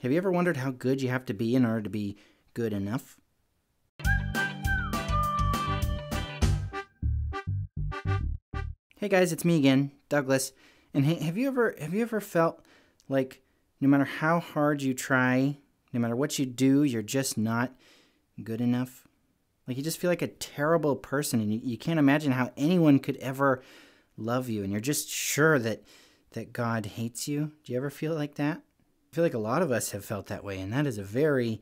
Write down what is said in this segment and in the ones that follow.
Have you ever wondered how good you have to be in order to be good enough? Hey guys, it's me again, Douglas. And hey, have you ever have you ever felt like no matter how hard you try, no matter what you do, you're just not good enough? Like you just feel like a terrible person and you, you can't imagine how anyone could ever love you and you're just sure that that God hates you. Do you ever feel like that? I feel like a lot of us have felt that way and that is a very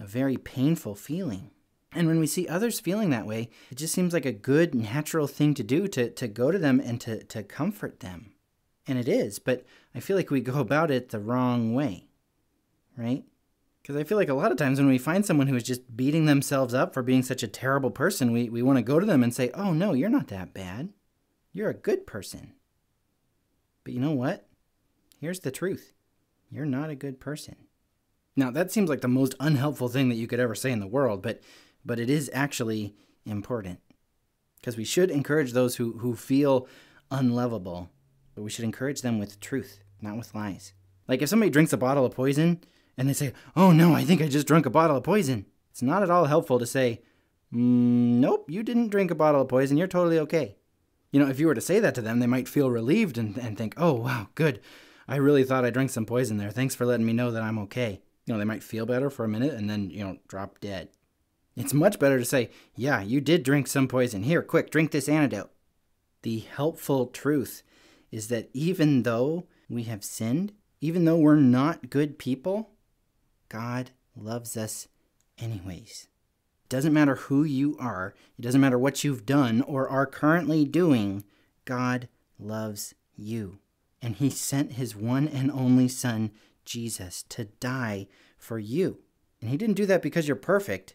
a very painful feeling. And when we see others feeling that way, it just seems like a good, natural thing to do to, to go to them and to, to comfort them. And it is, but I feel like we go about it the wrong way, right? Because I feel like a lot of times when we find someone who is just beating themselves up for being such a terrible person, we, we want to go to them and say, oh, no, you're not that bad. You're a good person. But you know what? Here's the truth you're not a good person. Now, that seems like the most unhelpful thing that you could ever say in the world, but but it is actually important because we should encourage those who, who feel unlovable, but we should encourage them with truth, not with lies. Like if somebody drinks a bottle of poison and they say, Oh no, I think I just drank a bottle of poison, it's not at all helpful to say, mm, Nope, you didn't drink a bottle of poison, you're totally okay. You know, if you were to say that to them, they might feel relieved and, and think, Oh wow, good. I really thought I drank some poison there. Thanks for letting me know that I'm okay. You know, they might feel better for a minute and then, you know, drop dead. It's much better to say, yeah, you did drink some poison. Here, quick, drink this antidote. The helpful truth is that even though we have sinned, even though we're not good people, God loves us anyways. It doesn't matter who you are, it doesn't matter what you've done or are currently doing, God loves you. And He sent His one and only Son, Jesus, to die for you. And He didn't do that because you're perfect.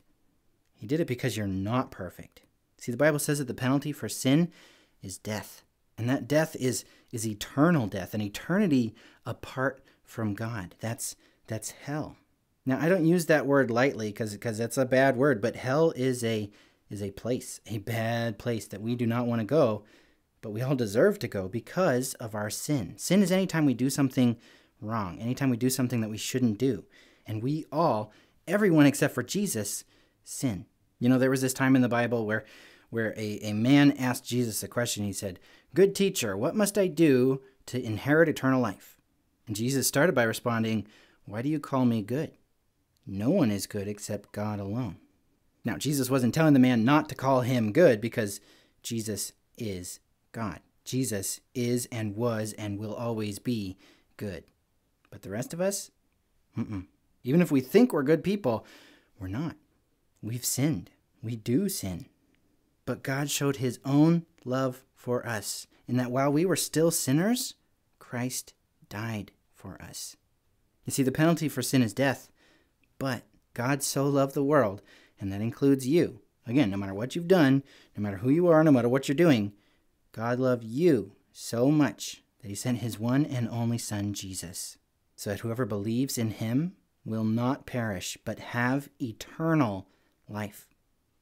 He did it because you're not perfect. See, the Bible says that the penalty for sin is death. And that death is is eternal death, an eternity apart from God. That's that's hell. Now, I don't use that word lightly because that's a bad word, but hell is a is a place, a bad place that we do not want to go, but we all deserve to go because of our sin. Sin is anytime we do something wrong, anytime we do something that we shouldn't do. And we all, everyone except for Jesus, sin. You know, there was this time in the Bible where where a, a man asked Jesus a question. He said, Good teacher, what must I do to inherit eternal life? And Jesus started by responding, Why do you call me good? No one is good except God alone. Now, Jesus wasn't telling the man not to call him good because Jesus is God. Jesus is and was and will always be good. But the rest of us, Mm-mm. even if we think we're good people, we're not. We've sinned. We do sin. But God showed his own love for us in that while we were still sinners, Christ died for us. You see, the penalty for sin is death, but God so loved the world, and that includes you. Again, no matter what you've done, no matter who you are, no matter what you're doing, God loved you so much that he sent his one and only Son, Jesus, so that whoever believes in him will not perish, but have eternal life.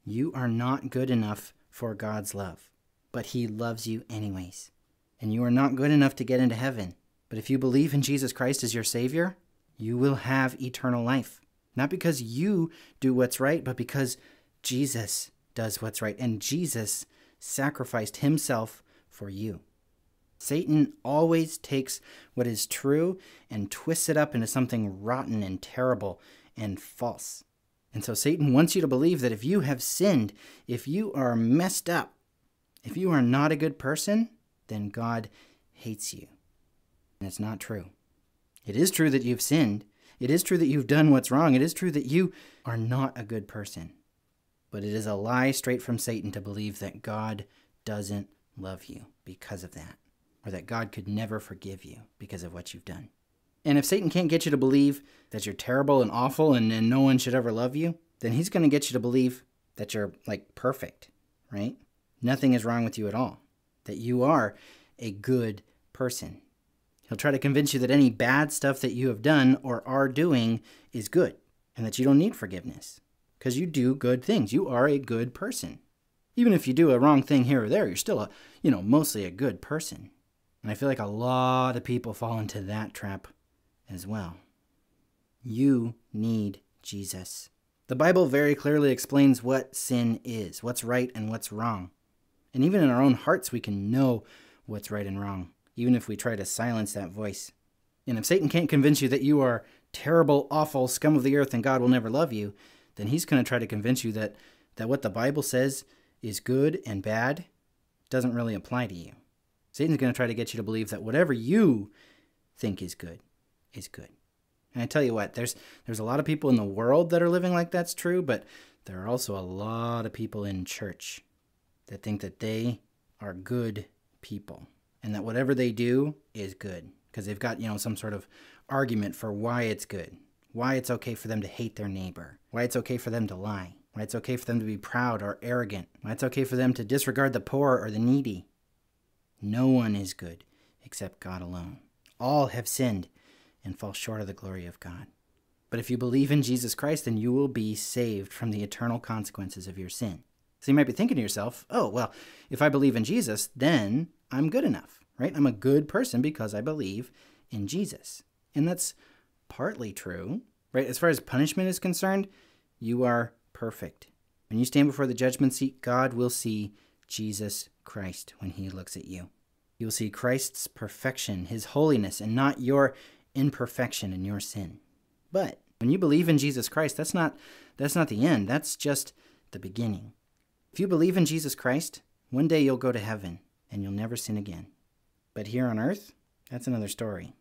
You are not good enough for God's love, but He loves you anyways. And you are not good enough to get into heaven. But if you believe in Jesus Christ as your Savior, you will have eternal life. Not because you do what's right, but because Jesus does what's right. And Jesus sacrificed Himself for you. Satan always takes what is true and twists it up into something rotten and terrible and false. And so Satan wants you to believe that if you have sinned, if you are messed up, if you are not a good person, then God hates you. And it's not true. It is true that you've sinned. It is true that you've done what's wrong. It is true that you are not a good person. But it is a lie straight from Satan to believe that God doesn't love you because of that, or that God could never forgive you because of what you've done. And if Satan can't get you to believe that you're terrible and awful and, and no one should ever love you, then he's going to get you to believe that you're like perfect, right? Nothing is wrong with you at all, that you are a good person. He'll try to convince you that any bad stuff that you have done or are doing is good and that you don't need forgiveness because you do good things. You are a good person. Even if you do a wrong thing here or there, you're still a, you know, mostly a good person. And I feel like a lot of people fall into that trap as well. You need Jesus. The Bible very clearly explains what sin is, what's right and what's wrong. And even in our own hearts, we can know what's right and wrong, even if we try to silence that voice. And if Satan can't convince you that you are terrible, awful scum of the earth and God will never love you, then he's going to try to convince you that, that what the Bible says is good and bad doesn't really apply to you. Satan's going to try to get you to believe that whatever you think is good is good. And I tell you what, there's there's a lot of people in the world that are living like that's true, but there are also a lot of people in church that think that they are good people and that whatever they do is good because they've got, you know, some sort of argument for why it's good, why it's okay for them to hate their neighbor, why it's okay for them to lie, why it's okay for them to be proud or arrogant, why it's okay for them to disregard the poor or the needy. No one is good except God alone. All have sinned and fall short of the glory of God. But if you believe in Jesus Christ, then you will be saved from the eternal consequences of your sin. So you might be thinking to yourself, oh, well, if I believe in Jesus, then I'm good enough, right? I'm a good person because I believe in Jesus. And that's partly true, right? As far as punishment is concerned, you are perfect. When you stand before the judgment seat, God will see Jesus Christ when he looks at you. You will see Christ's perfection, his holiness, and not your imperfection and your sin. But when you believe in Jesus Christ, that's not that's not the end. That's just the beginning. If you believe in Jesus Christ, one day you'll go to heaven and you'll never sin again. But here on earth, that's another story.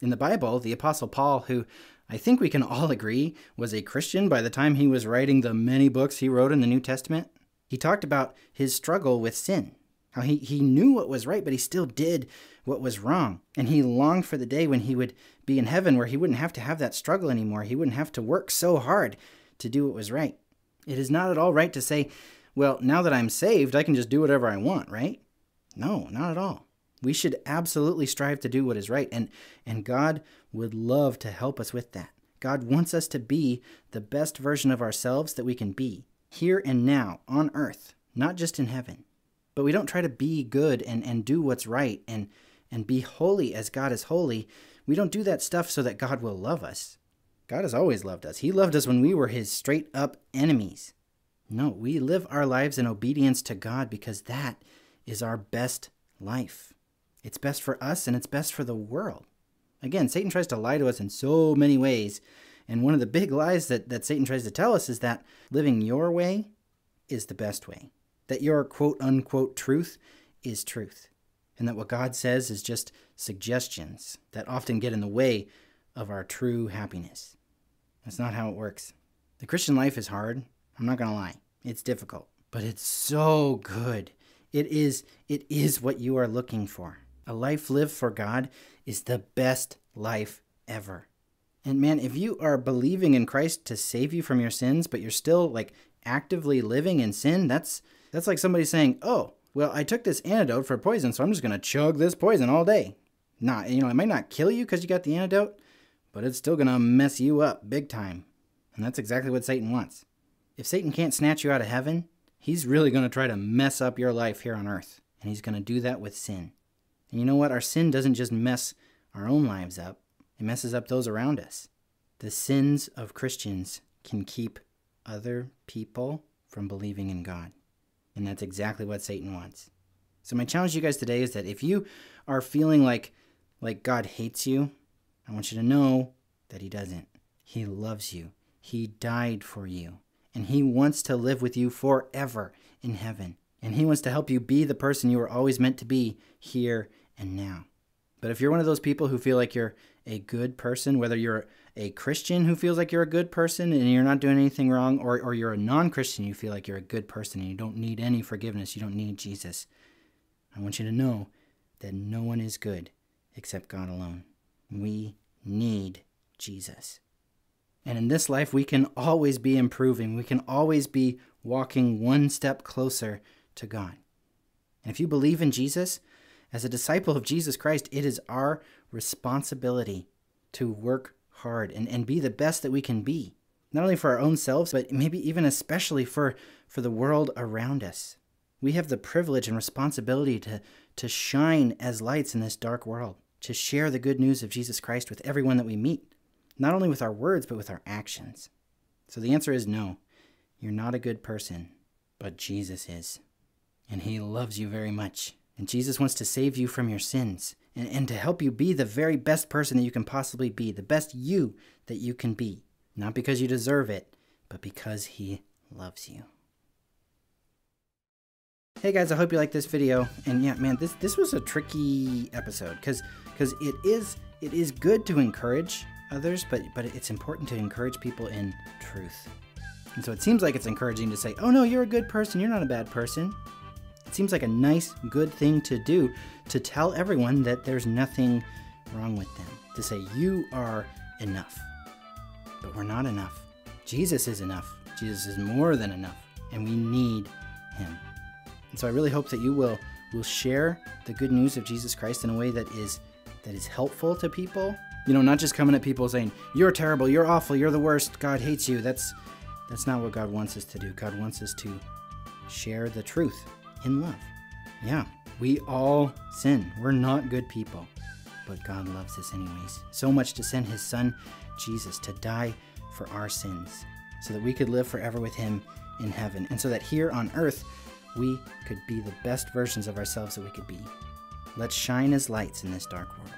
In the Bible, the Apostle Paul, who I think we can all agree was a Christian by the time he was writing the many books he wrote in the New Testament, he talked about his struggle with sin. How he, he knew what was right, but he still did what was wrong. And he longed for the day when he would be in heaven where he wouldn't have to have that struggle anymore. He wouldn't have to work so hard to do what was right. It is not at all right to say, well, now that I'm saved, I can just do whatever I want, right? No, not at all. We should absolutely strive to do what is right, and, and God would love to help us with that. God wants us to be the best version of ourselves that we can be, here and now, on earth, not just in heaven. But we don't try to be good and, and do what's right and, and be holy as God is holy. We don't do that stuff so that God will love us. God has always loved us. He loved us when we were his straight up enemies. No, we live our lives in obedience to God because that is our best life. It's best for us and it's best for the world. Again, Satan tries to lie to us in so many ways. And one of the big lies that, that Satan tries to tell us is that living your way is the best way. That your quote unquote truth is truth. And that what God says is just suggestions that often get in the way of our true happiness. That's not how it works. The Christian life is hard. I'm not going to lie. It's difficult, but it's so good. It is it is what you are looking for. A life lived for God is the best life ever. And man, if you are believing in Christ to save you from your sins, but you're still like actively living in sin, that's that's like somebody saying, "Oh, well, I took this antidote for poison, so I'm just going to chug this poison all day." Not, you know, it might not kill you cuz you got the antidote, but it's still going to mess you up big time. And that's exactly what Satan wants. If Satan can't snatch you out of heaven, he's really going to try to mess up your life here on earth, and he's going to do that with sin. And you know what? Our sin doesn't just mess our own lives up, it messes up those around us. The sins of Christians can keep other people from believing in God. And that's exactly what Satan wants. So my challenge to you guys today is that if you are feeling like like God hates you, I want you to know that he doesn't. He loves you. He died for you, and he wants to live with you forever in heaven. And he wants to help you be the person you were always meant to be here and now. But if you're one of those people who feel like you're a good person, whether you're a Christian who feels like you're a good person and you're not doing anything wrong, or, or you're a non Christian, you feel like you're a good person and you don't need any forgiveness, you don't need Jesus, I want you to know that no one is good except God alone. We need Jesus. And in this life, we can always be improving. We can always be walking one step closer to God. And if you believe in Jesus, as a disciple of Jesus Christ, it is our responsibility to work hard and, and be the best that we can be, not only for our own selves, but maybe even especially for, for the world around us. We have the privilege and responsibility to, to shine as lights in this dark world, to share the good news of Jesus Christ with everyone that we meet. not only with our words, but with our actions. So the answer is no. You're not a good person, but Jesus is. And he loves you very much. And Jesus wants to save you from your sins and, and to help you be the very best person that you can possibly be, the best you that you can be. Not because you deserve it, but because he loves you. Hey guys, I hope you liked this video. And yeah, man, this this was a tricky episode because because it is it is good to encourage others, but but it's important to encourage people in truth. And so it seems like it's encouraging to say, "Oh no, you're a good person. You're not a bad person." Seems like a nice, good thing to do to tell everyone that there's nothing wrong with them. To say you are enough. But we're not enough. Jesus is enough. Jesus is more than enough, and we need him. And so I really hope that you will will share the good news of Jesus Christ in a way that is that is helpful to people. You know, not just coming at people saying, "You're terrible, you're awful, you're the worst, God hates you." That's that's not what God wants us to do. God wants us to share the truth in love. Yeah, we all sin. We're not good people, but God loves us anyways. So much to send his son Jesus to die for our sins so that we could live forever with him in heaven and so that here on earth we could be the best versions of ourselves that we could be. Let's shine as lights in this dark world.